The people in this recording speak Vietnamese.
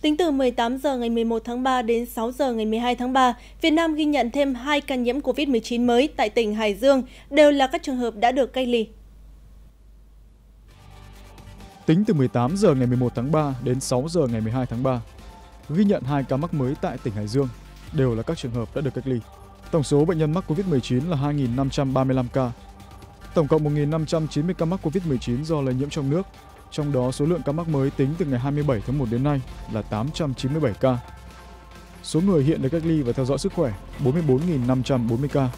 Tính từ 18 giờ ngày 11 tháng 3 đến 6 giờ ngày 12 tháng 3, Việt Nam ghi nhận thêm 2 ca nhiễm COVID-19 mới tại tỉnh Hải Dương, đều là các trường hợp đã được cách ly. Tính từ 18 giờ ngày 11 tháng 3 đến 6 giờ ngày 12 tháng 3, ghi nhận 2 ca mắc mới tại tỉnh Hải Dương, đều là các trường hợp đã được cách ly. Tổng số bệnh nhân mắc COVID-19 là 2.535 ca. Tổng cộng 1.590 ca mắc COVID-19 do lây nhiễm trong nước, trong đó, số lượng ca mắc mới tính từ ngày 27 tháng 1 đến nay là 897 ca. Số người hiện được cách ly và theo dõi sức khỏe 44.540 ca.